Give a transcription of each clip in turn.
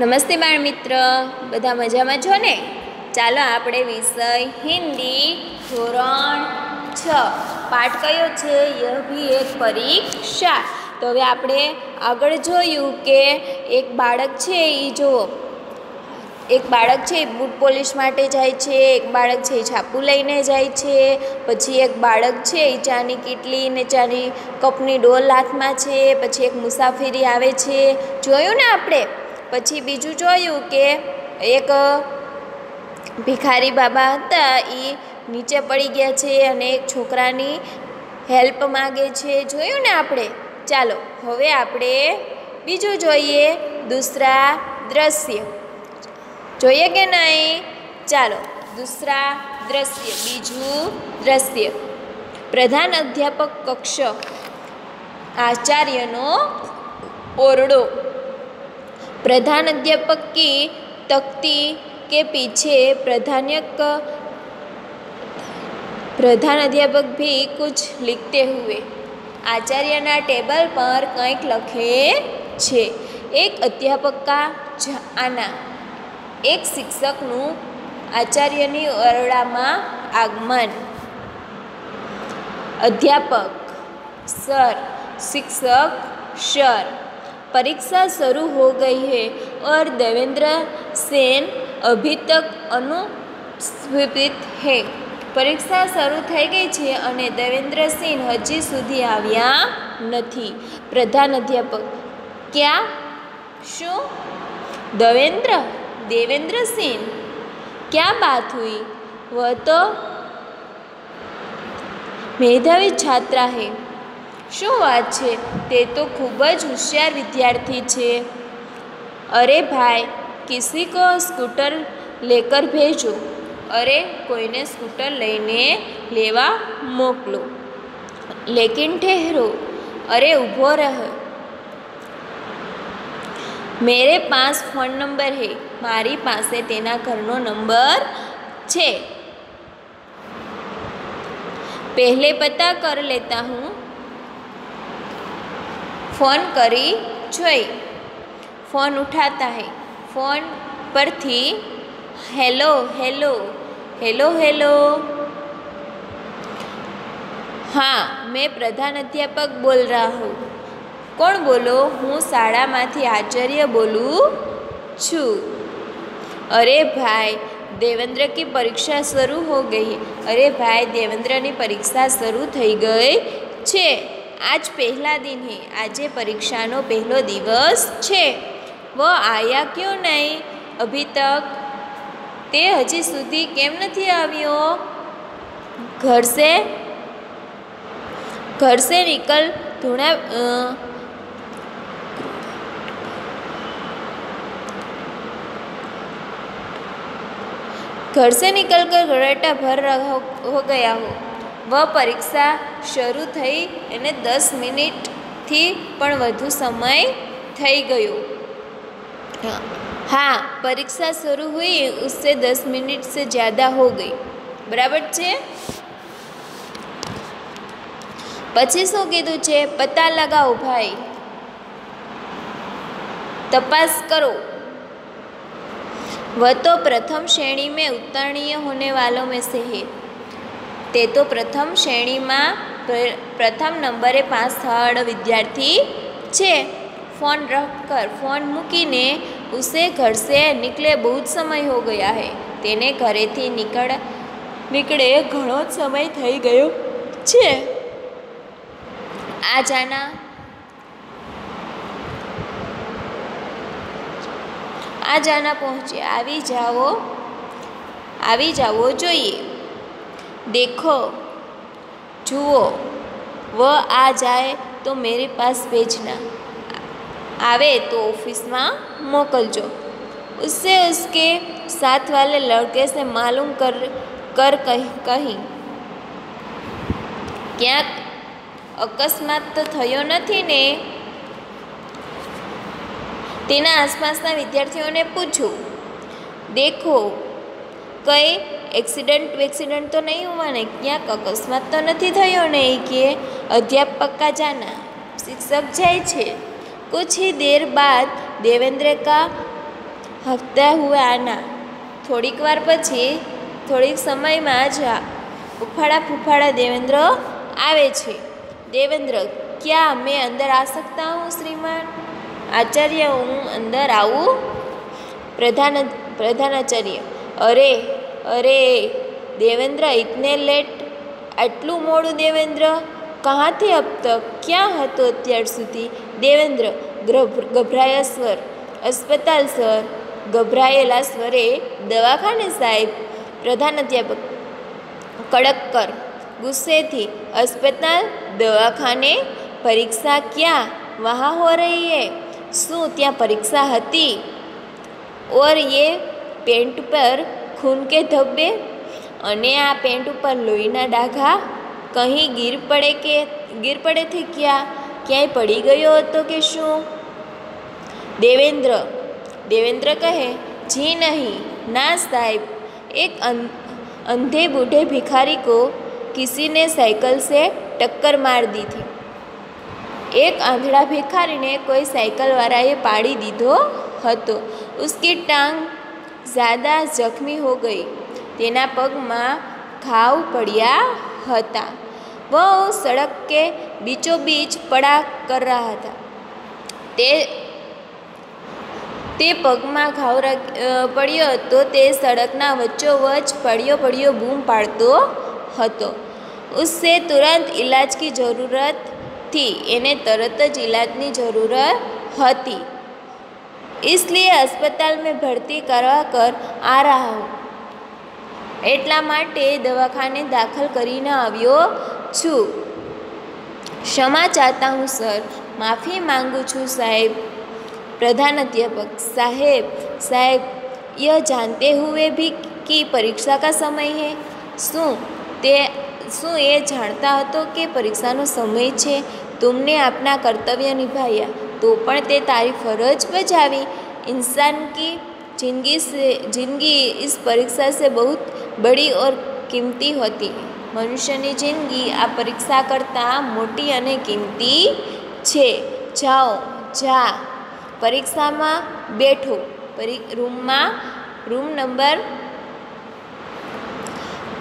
નમસ્તે બાળ મિત્ર, બધા મજામાં છો ને? ચાલો આપણે વિષય હિન્દી ધોરણ છ. પાઠ કયો છે? યહ ભી એક પરીક્ષા. તો હવે આપણે આગળ જોયું કે એક બાળક છે એ જુઓ એક બાળક છે એ બૂટ પોલિશ માટે જાય છે, એક બાળક છે એ છાપું લઈને જાય છે, પછી એક બાળક છે એ ચાની કીટલી ને ચાની કપની ડોલ હાથમાં છે, પછી એક મુસાફરી આવે છે. જોયું ને આપણે? પછી બીજું જોયું કે એક ભિખારી બાબા હતા એ નીચે પડી ગયા છે અને એક છોકરાની હેલ્પ માગે છે. જોયું ને આપણે? ચાલો, હવે આપણે બીજું જોઈએ દૂસરા દ્રશ્ય. જોઈએ કે નહીં? ચાલો, દૂસરા દ્રશ્ય, બીજું દ્રશ્ય. પ્રધાન અધ્યાપક કક્ષ આચાર્યનો ઓરડો. प्रधान अध्यापक की तख्ती के पीछे प्रधानक प्रधान अध्यापक भी कुछ लिखते हुए આચાર્યના ટેબલ પર કંઈક લખે છે એક અધ્યાપક કા આના એક શિક્ષકનું આચાર્યની ઓરડામાં આગમન અધ્યાપક સર શિક્ષક સર परीक्षा शुरू हो गई है और देवेंद्र सेन अभी तक अनुस्वीपित है પરીક્ષા શરૂ થઈ ગઈ છે અને દેવેન્દ્ર સેન હજી સુધી આવ્યા નથી પ્રધાન અધ્યાપક ક્યાં શું દેવેન્દ્ર દેવેન્દ્ર સેન ક્યાં બાત હુઈ વહ તો મેધાવી છાત્રા હૈ શું વાત છે? તે તો ખૂબ જ હોશિયાર વિદ્યાર્થી છે. અરે ભાઈ, કિસી કો સ્કૂટર લેકર ભેજો? અરે, કોઈને સ્કૂટર લઈને લેવા મોકલો. લેકિન ઠહેરો. અરે, ઊભો રહ. મેરે પાસ ફોન નંબર હે. મારી પાસે તેના ઘરનો નંબર છે. પહેલે પતા કર લેતા હું. ફોન કરી જોઈ. ફોન ઉઠાતા હૈ. ફોન પરથી, હેલો હેલો હેલો હેલો. હા, મેં પ્રધાન અધ્યાપક બોલ રહા હું. કોણ બોલો? હું શાળામાંથી આચાર્ય બોલું છું. અરે ભાઈ, દેવેન્દ્ર કી પરીક્ષા શરૂ હો ગઈ અરે ભાઈ, દેવેન્દ્રની પરીક્ષા શરૂ થઈ ગઈ છે. આજ પહેલા દિન હે આજે પરીક્ષાનો પહેલો દિવસ છે વ આયા ક્યો નહીં અભી તક તે હજી સુધી કેમ નથી આવ્યો ઘર સે ઘર સે નિકલ ધૂણા घर से निकल कर घराटा भर रहा हो गया हो વહ પરીક્ષા શરૂ થઈ એને દસ મિનિટથી પણ વધુ સમય થઈ ગયો હા પરીક્ષા શરૂ હુઈ ઉસસે દસ મિનિટ સે જ્યાદા હો ગઈ બરાબર છે પછી શું કીધું છે પતા લગાવો ભાઈ તપાસ કરો वह तो प्रथम श्रेणी में उत्तीर्ण होने वालों में से है તે તો પ્રથમ શ્રેણીમાં પ્રથમ નંબરે પાસ થયેલો વિદ્યાર્થી છે. ફોન રખ કર, ફોન મૂકીને ઉસે ઘર સે નીકળે બહુ જ સમય હો ગયા હે. તેને ઘરેથી નીકળ, નીકળે ઘણો જ સમય થઈ ગયો છે. આ જાના આ જાના પહોંચે. આવી જાઓ, આવી જાવો જોઈએ. દેખો, જુઓ વ આ જાય તો મેરી પાસ ભેજના આવે તો ઓફિસમાં મોકલજો. ઉસસે ઉસકે સાથ વાલે લડકે સે માલુમ કર કર કહી. ક્યાંક અકસ્માત તો થયો નથી ને? તેના આસપાસના વિદ્યાર્થીઓને પૂછું. દેખો, કઈ એક્સિડન્ટ વેક્સિડન્ટ તો નહીં હોવાને, ક્યાંક અકસ્માત તો નથી થયો ને એ કે અધ્યાપક કા જાના શિક્ષક જાય છે. કુછ દેર બાદ દેવેન્દ્ર કા હકતા હુઆ આના. થોડીક વાર પછી, થોડીક સમયમાં જ ફૂફાડા ફૂફાડા દેવેન્દ્ર આવે છે. દેવેન્દ્ર, ક્યાં મેં અંદર આ શકતા હું શ્રીમાન? આચાર્ય, હું અંદર આવું? પ્રધાન, પ્રધાનાચાર્ય, અરે અરે, દેવેન્દ્ર, ઇતને લેટ? આટલું મોડું દેવેન્દ્ર? કહાથી અબ તક ક્યાં હતો અત્યાર સુધી? દેવેન્દ્ર ગભરાયા સ્વર. અસ્પતાલ સર ગભરાયેલા સ્વરે દવાખાને સાહેબ. પ્રધાન અધ્યાપક. કડક કર ગુસ્સેથી. અસ્પતાલ? દવાખાને? પરીક્ષા ક્યાં? વહા હો રહી હે શું ત્યાં પરીક્ષા હતી? ઓર યે પેન્ટ પર ખૂન કે ધબ્બે? અને આ પેન્ટ ઉપર લોહીના ડાઘા? કંઈ ગીર પડે કે, ગીર પડેથી ક્યાં? ક્યાંય પડી ગયો હતો કે શું? દેવેન્દ્ર દેવેન્દ્ર કહે, જી નહીં, ના સાહેબ. એક અંધે બુઢે ભિખારી કો કિસીને સાયકલ સે ટક્કર માર દીધી. એક આંધળા ભિખારીને કોઈ સાયકલવાળાએ પાડી દીધો હતો. ઉસકી ટાંગ જ્યાદા જખમી હો ગઈ તેના પગમાં ઘાવ પડ્યા હતા વહ સડક કે બીચો બીચ પડા કર રહ્યા હતા તે તે પગમાં ઘાવ પડ્યો હતો તે સડકના વચ્ચોવચ પડ્યો પડ્યો બૂમ પાડતો હતો ઉસે તુરંત ઇલાજ કી જરૂરતથી એને તરત જ ઇલાજની જરૂરત હતી इसलिए अस्पताल में भर्ती करवा कर आ रहा हूँ એટલા માટે દવાખાને દાખલ કરીને આવ્યો છું ક્ષમા ચાહતા હું સર માફી માંગુ છું સાહેબ प्रधान अध्यापक साहेब साहेब यह जानते हुए भी कि परीक्षा का समय है શું તે શું એ જાણતા હતો કે પરીક્ષાનો સમય છે तुमने अपना कर्तव्य निभाया तो પણ તે તારી ફરજ બજાવી इंसान की जिंदगी से जिंदगी इस परीक्षा से बहुत बड़ी और કિંમતી હોતી મનુષ્યની જિંદગી આ પરીક્ષા કરતાં મોટી અને કિંમતી છે જાઓ જા પરીક્ષામાં બેઠો પરી રૂમમાં રૂમ નંબર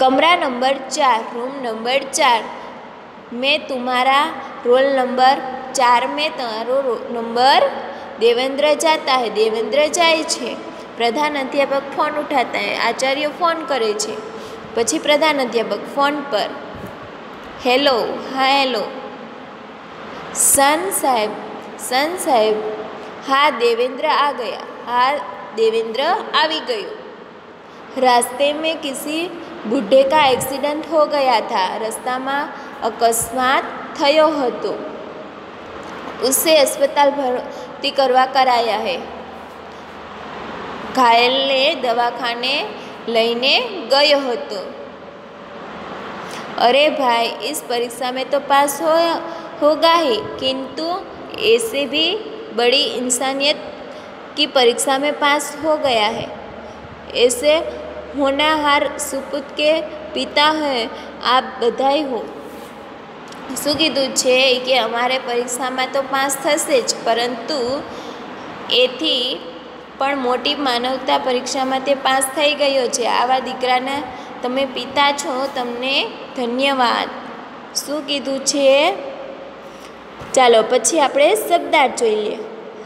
कमरा नंबर चार रूम नंबर चार मैं तुम्हारा रोल नंबर ચાર મેં તારો નંબર દેવેન્દ્ર જતા હે, દેવેન્દ્ર જાય છે. પ્રધાન અધ્યાપક ફોન ઉઠાતા હે, આચાર્ય ફોન કરે છે. પછી પ્રધાન અધ્યાપક ફોન પર, હેલો, હા, હેલો. સન સાહેબ સન સાહેબ. હા, દેવેન્દ્ર આ ગયા. હા, દેવેન્દ્ર આવી ગયો. રાસ્તે મેં કિસી બુઢે કા એક્સિડન્ટ હો ગયા થા. રસ્તામાં અકસ્માત થયો હતો. ઉસે अस्पताल ભરતી કરવા કરાયા હે ઘાયલને દવાખાને લઈને ગયો હતો अरे भाई इस परीक्षा में तो पास हो होगा ही किंतु ऐसे भी बड़ी इंसानियत की परीक्षा में पास हो गया है ऐसे होनहार सुपुत के પિતા હે આપ બધાય હો શું કીધું છે કે અમારે પરીક્ષામાં તો પાસ થશે જ, પરંતુ એથી પણ મોટી માનવતા પરીક્ષામાં તે પાસ થઈ ગયો છે. આવા દીકરાના તમે પિતા છો, તમને ધન્યવાદ. શું કીધું છે? ચાલો, પછી આપણે શબ્દાર્થ જોઈ લઈએ.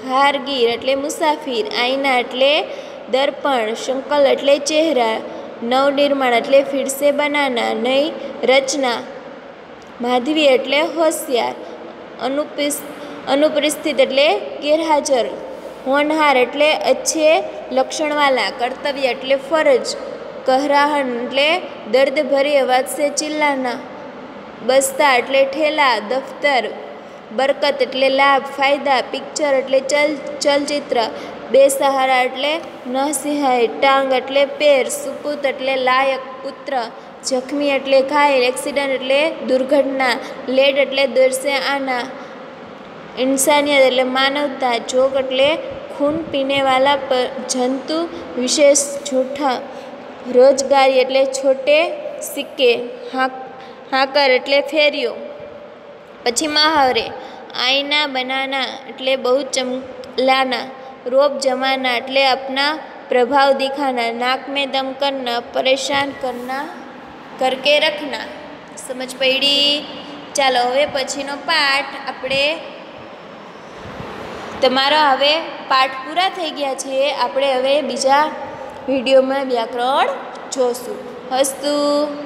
હારગીર એટલે મુસાફિર, આઈના એટલે દર્પણ, શંકલ એટલે ચહેરા, નવનિર્માણ એટલે ફિરસે બનાના નહીં રચના માધવી એટલે હોશિયાર, અનુપિસ, અનુપરિસ્થિત એટલે ગેરહાજર, હોનહાર એટલે અચ્છે, લક્ષણવાલા, કર્તવ્ય એટલે ફરજ કહરાહન એટલે દર્દ ભરી અવાજ સે ચિલ્લાના, બસ્તા એટલે ઠેલા, દફતર, બરકત એટલે લાભ, ફાયદા, પિક્ચર એટલે ચલ, ચલચિત્ર બેસહારા એટલે ન સિંહાય ટાંગ એટલે પેર, સુપુત એટલે લાયક પુત્ર, જખમી એટલે ઘાયલ, એક્સિડન્ટ એટલે દુર્ઘટના લેડ એટલે દર્શે આના, ઇન્સાનિયત એટલે માનવતા, જોક એટલે ખૂન પીનેવાલા જંતુ વિશેષ જૂઠા, રોજગારી એટલે છોટે સિક્કે, હાક, હાકર એટલે ફેરિયો પછી મહાવરે, આઈના, બનાના એટલે બહુ ચમલાના રોબ જમાના એટલે અપના प्रभाव दिखाना नाक में दम करना परेशान करना करके रखना સમજ પડી ચાલો હવે પછીનો પાઠ આપણે તમારા હવે પાઠ પૂરા થઈ ગયા છે આપણે હવે બીજા વિડીયોમાં વ્યાકરણ જોશું હસ્તું